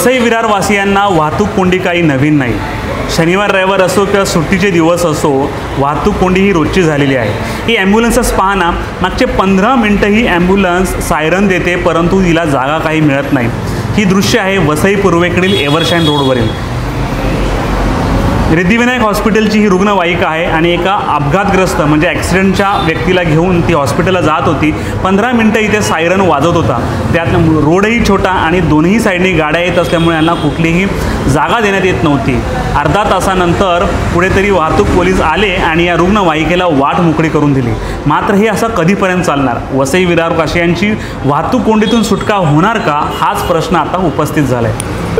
वसई विरारवासियांना वाहतूक कोंडी काही नवीन नाही. शनिवार रविवार असो किंवा सुट्टीचे दिवस असो वाहतूक कोंडी ही रोजची झालेली आहे. ही ॲम्ब्युलन्सच पाहना मागचे पंधरा मिनटं ही ॲम्ब्युलन्स सायरन देते परंतु तिला जागा काही मिळत नाही. ही दृश्य आहे वसई पूर्वेकडील एव्हरशाईन रोडवरील. रिद्धिविनायक हॉस्पिटलची ही रुग्णवाहिका आहे आणि एका अपघातग्रस्त म्हणजे ॲक्सिडेंटच्या व्यक्तीला घेऊन ती हॉस्पिटलला जात होती. पंधरा मिनटं इथे सायरन वाजत होता. त्यात रोडही छोटा आणि दोन्ही साईडनी गाड्या येत असल्यामुळे यांना कुठलीही जागा देण्यात येत नव्हती. अर्धा तासानंतर कुठेतरी वाहतूक पोलीस आले आणि या रुग्णवाहिकेला वाट मोकळी करून दिली. मात्र हे असं कधीपर्यंत चालणार? वसई विरार काशियांची वाहतूक कोंडीतून सुटका होणार का? हाच प्रश्न आता उपस्थित झाला आहे